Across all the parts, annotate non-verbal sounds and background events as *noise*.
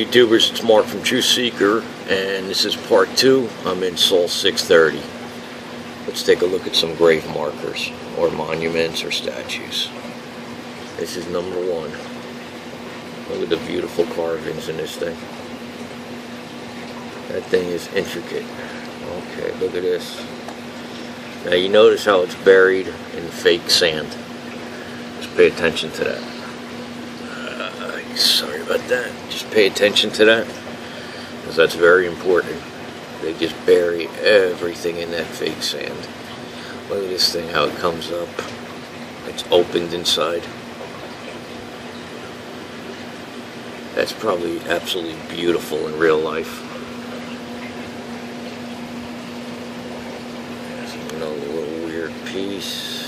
YouTubers, it's Mark from TruthSeeker, and this is part two. I'm in Sol 630. Let's take a look at some grave markers, or monuments, or statues. This is number one. Look at the beautiful carvings in this thing. That thing is intricate. Okay, look at this. Now you notice how it's buried in fake sand. Just pay attention to that. Sorry about that. Just pay attention to that. Because that's very important. They just bury everything in that fake sand. Look at this thing, how it comes up. It's opened inside. That's probably absolutely beautiful in real life. Another little weird piece.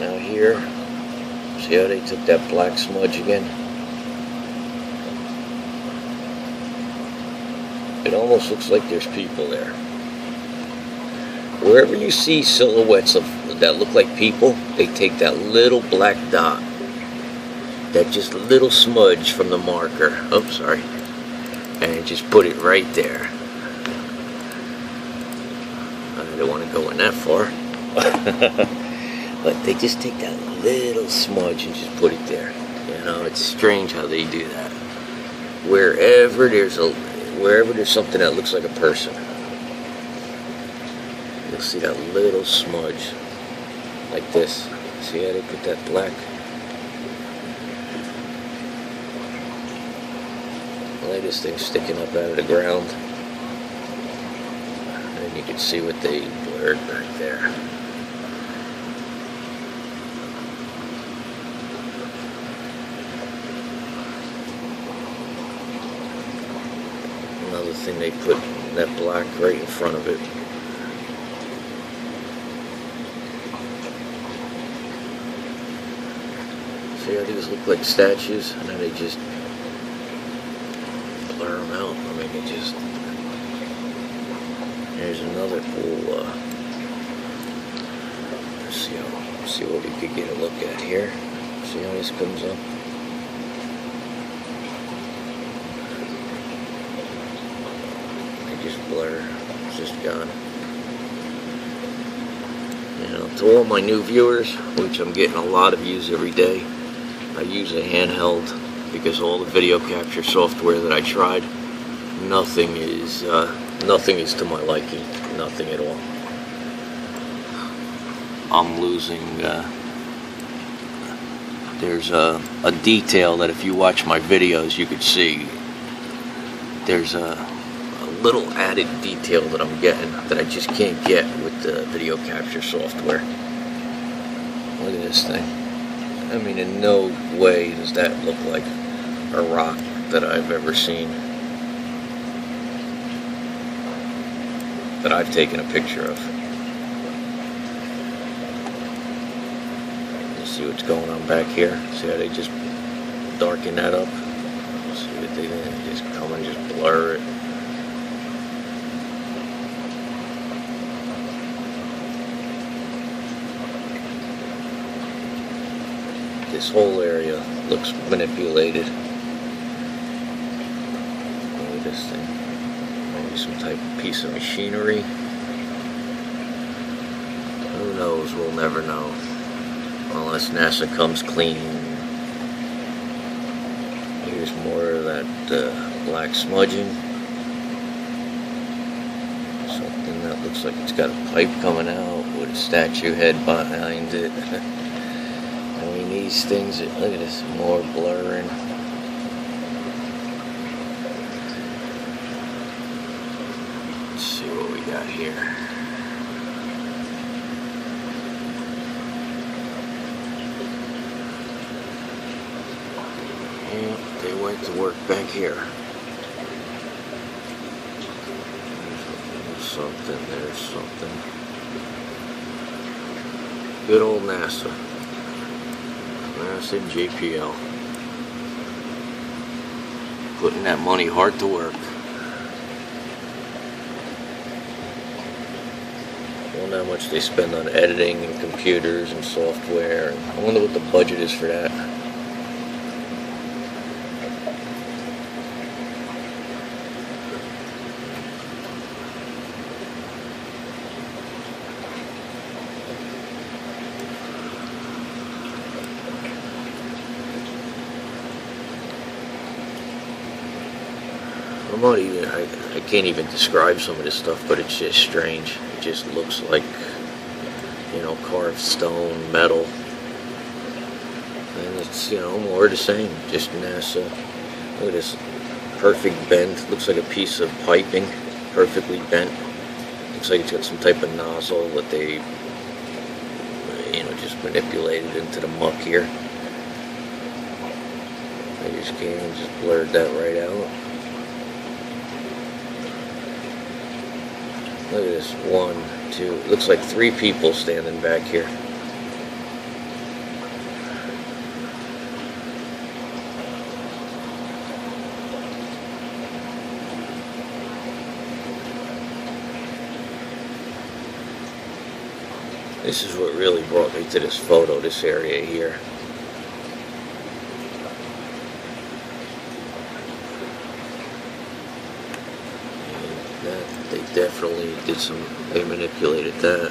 Now here, see how they took that black smudge again? It almost looks like there's people there. Wherever you see silhouettes of that look like people, they take that little black dot, that just little smudge from the marker. Oh, sorry. And just put it right there. I don't want to go in that far. *laughs* but they just take that little smudge and just put it there. You know, it's strange how they do that. Wherever there's a wherever there's something that looks like a person. You'll see that little smudge like this. See how they put that black? Look at this thing sticking up out of the ground. And you can see what they blurred right there. Another thing they put that black right in front of it. See how these look like statues, and then they just blur them out. I mean, it just. There's another cool. Uh, let's see how. See what we could get a look at here. See how this comes up. Just blur. It's just gone. You know, to all my new viewers, which I'm getting a lot of views every day. I use a handheld because all the video capture software that I tried, nothing is uh, nothing is to my liking, nothing at all. I'm losing. Uh, there's a, a detail that if you watch my videos, you could see. There's a, a little added detail that I'm getting that I just can't get with the video capture software. Look at this thing. I mean, in no way does that look like a rock that I've ever seen. That I've taken a picture of. You see what's going on back here? See how they just darken that up? See what they? Just come and just blur it. This whole area looks manipulated. At this thing. Maybe some type of piece of machinery. Who knows? We'll never know. Unless NASA comes clean. Here's more of that uh, black smudging. Something that looks like it's got a pipe coming out with a statue head behind it. *laughs* These things, look at this, more blurring. Let's see what we got here. And they went to work back here. There's something, there's something. Good old NASA. NASA and JPL. Putting that money hard to work. One wonder how much they spend on editing and computers and software. I wonder what the budget is for that. I'm not even, I, I can't even describe some of this stuff, but it's just strange. It just looks like, you know, carved stone, metal. And it's, you know, more the same, just NASA. Look at this perfect bend. Looks like a piece of piping, perfectly bent. Looks like it's got some type of nozzle that they, you know, just manipulated into the muck here. I just came and just blurred that right out. Look at this. One, two. Looks like three people standing back here. This is what really brought me to this photo, this area here. that they definitely did some they manipulated that.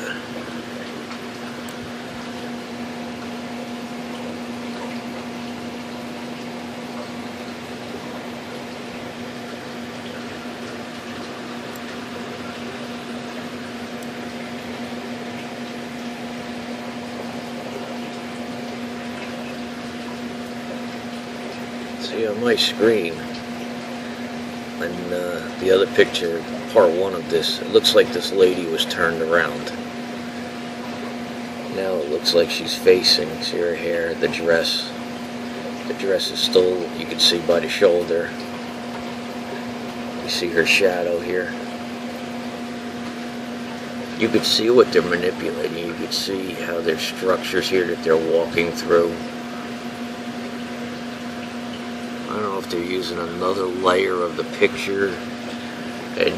See on my screen and uh, the other picture, part one of this, it looks like this lady was turned around. Now it looks like she's facing, see her hair, the dress. The dress is still, you can see by the shoulder. You see her shadow here. You could see what they're manipulating. You could see how there's structures here that they're walking through. I don't know if they're using another layer of the picture. And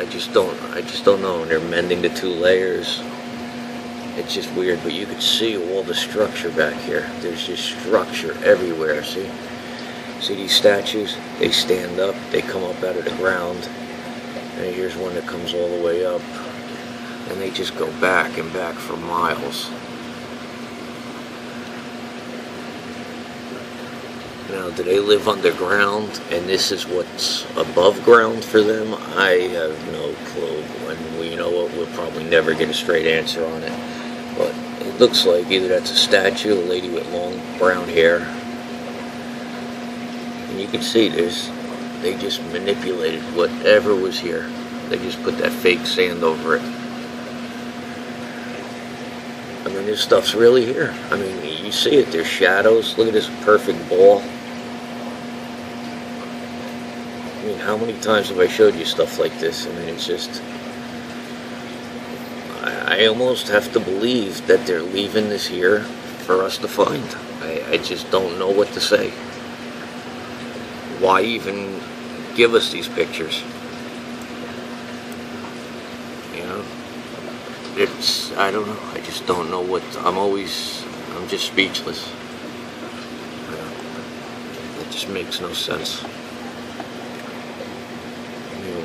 I just don't I just don't know. And they're mending the two layers. It's just weird but you could see all the structure back here. There's just structure everywhere see? See these statues? They stand up they come up out of the ground and here's one that comes all the way up. And they just go back and back for miles Now, do they live underground and this is what's above ground for them? I have no clue. And we, you know what, we'll probably never get a straight answer on it. But it looks like either that's a statue, a lady with long brown hair. And you can see there's, they just manipulated whatever was here. They just put that fake sand over it. I mean, this stuff's really here. I mean, you see it. There's shadows. Look at this perfect ball. I mean, how many times have I showed you stuff like this? I mean, it's just. I, I almost have to believe that they're leaving this here for us to find. I, I just don't know what to say. Why even give us these pictures? You know? It's. I don't know. I just don't know what. I'm always. I'm just speechless. It just makes no sense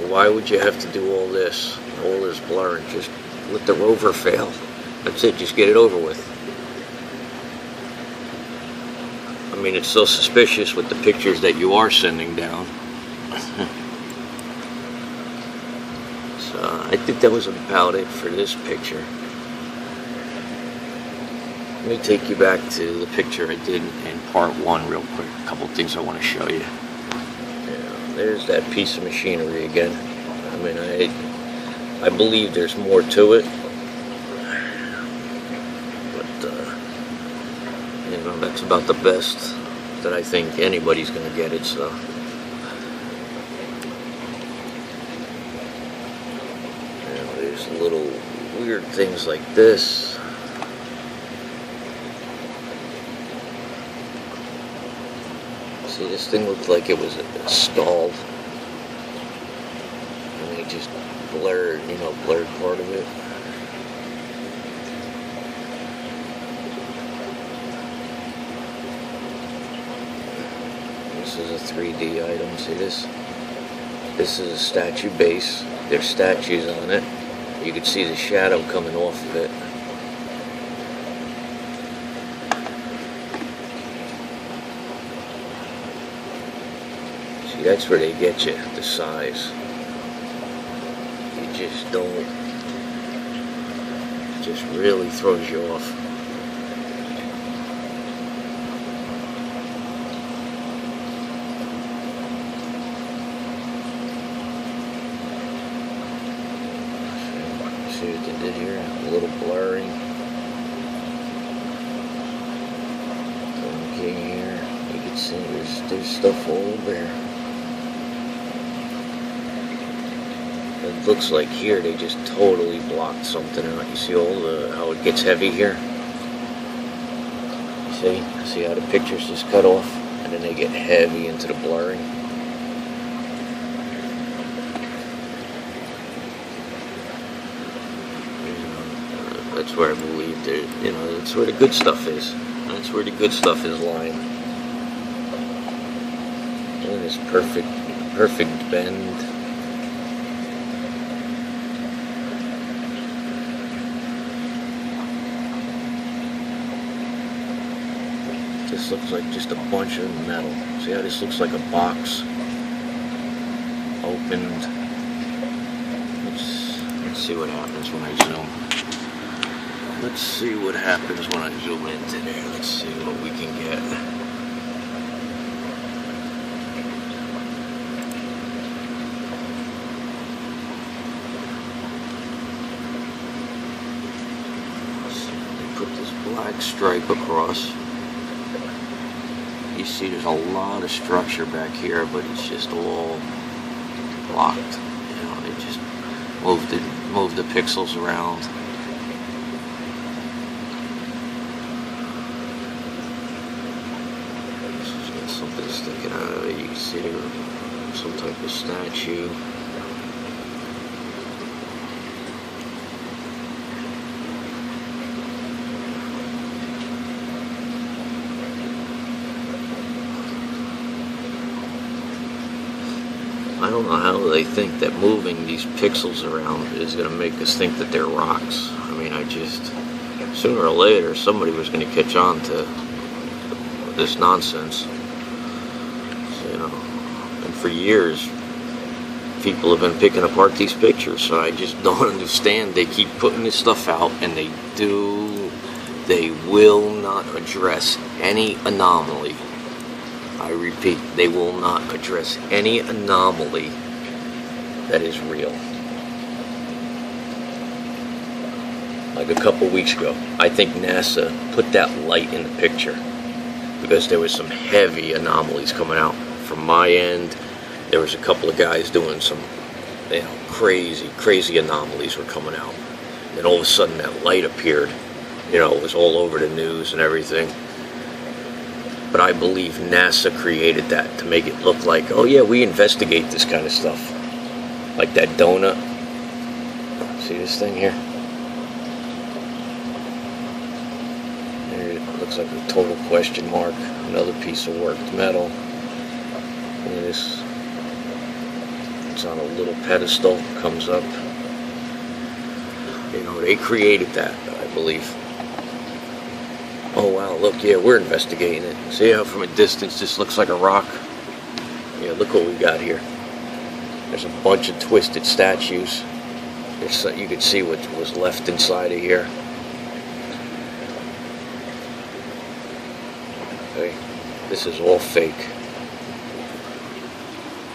why would you have to do all this, all this blurring? Just let the rover fail. That's it, just get it over with. I mean, it's so suspicious with the pictures that you are sending down. *laughs* so, I think that was about it for this picture. Let me take you back to the picture I did in part one real quick. A couple things I want to show you there's that piece of machinery again. I mean, I I believe there's more to it, but uh, you know that's about the best that I think anybody's going to get it. So. You know, there's little weird things like this. See, this thing looked like it was stalled. And they just blurred, you know, blurred part of it. This is a 3D item. See this? This is a statue base. There's statues on it. You can see the shadow coming off of it. See, that's where they get you, the size. You just don't. It just really throws you off. See what they did here? A little blurry. Okay, here. You can see there's, there's stuff all over there. It looks like here they just totally blocked something out. You see all the how it gets heavy here? You see? See how the pictures just cut off? And then they get heavy into the blurring. That's where I believe there, you know, that's where the good stuff is. That's where the good stuff is lying. And this perfect, perfect bend. This looks like just a bunch of metal. See how this looks like a box opened. Let's let's see what happens when I zoom. Let's see what happens when I zoom into there. Let's see what we can get. Put this black stripe across. You see there's a lot of structure back here, but it's just all blocked. You know, they just moved the moved the pixels around. Something sticking out of it. You can see there some type of statue. I don't know how they think that moving these pixels around is going to make us think that they're rocks. I mean, I just sooner or later somebody was going to catch on to this nonsense. So, you know, and for years people have been picking apart these pictures, so I just *laughs* don't understand. They keep putting this stuff out, and they do. They will not address any anomaly I repeat, they will not address any anomaly that is real. Like a couple weeks ago, I think NASA put that light in the picture because there was some heavy anomalies coming out. From my end, there was a couple of guys doing some you know, crazy, crazy anomalies were coming out. And all of a sudden that light appeared. You know, it was all over the news and everything but I believe NASA created that to make it look like, oh yeah, we investigate this kind of stuff. Like that donut. See this thing here? There it looks like a total question mark. Another piece of worked metal. Look at this. It's on a little pedestal, comes up. You know, they created that, I believe. Oh wow, look, yeah, we're investigating it. See how from a distance this looks like a rock? Yeah, look what we got here. There's a bunch of twisted statues. There's, uh, you could see what was left inside of here. Okay, this is all fake.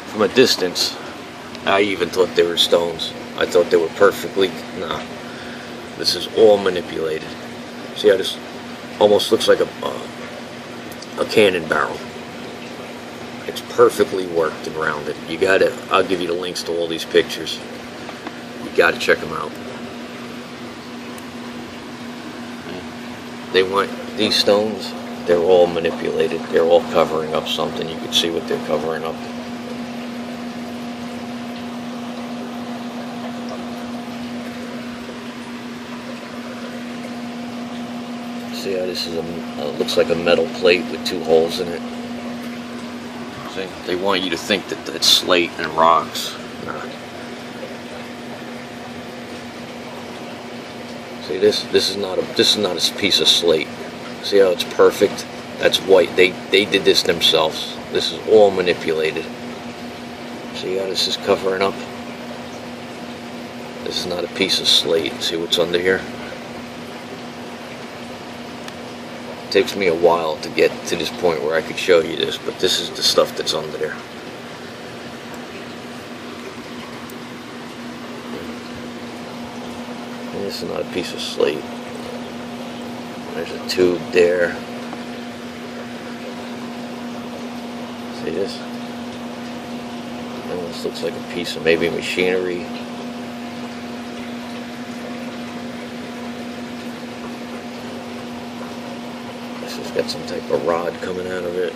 From a distance, I even thought they were stones. I thought they were perfectly, nah. This is all manipulated. See how this almost looks like a, uh, a cannon barrel. It's perfectly worked and rounded. You gotta, I'll give you the links to all these pictures. You gotta check them out. They want these stones, they're all manipulated. They're all covering up something. You can see what they're covering up. See how this is a uh, looks like a metal plate with two holes in it. See, they want you to think that it's slate and rocks. See this this is not a this is not a piece of slate. See how it's perfect? That's white. They they did this themselves. This is all manipulated. See how this is covering up? This is not a piece of slate. See what's under here? It takes me a while to get to this point where I could show you this, but this is the stuff that's under there. And this is not a piece of slate. There's a tube there. See this? Almost looks like a piece of maybe machinery. This has got some type of rod coming out of it.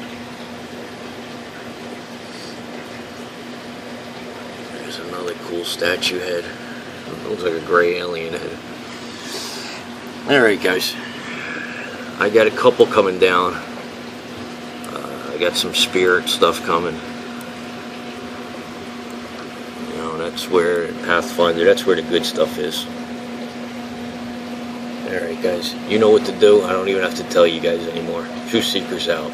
There's another cool statue head. looks like a gray alien head. Alright guys. I got a couple coming down. Uh, I got some spirit stuff coming. You know, that's where Pathfinder, that's where the good stuff is. Alright guys, you know what to do. I don't even have to tell you guys anymore. Truth Seekers out.